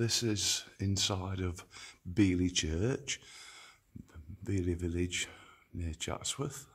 this is inside of Bealey Church, Bealey Village near Chatsworth.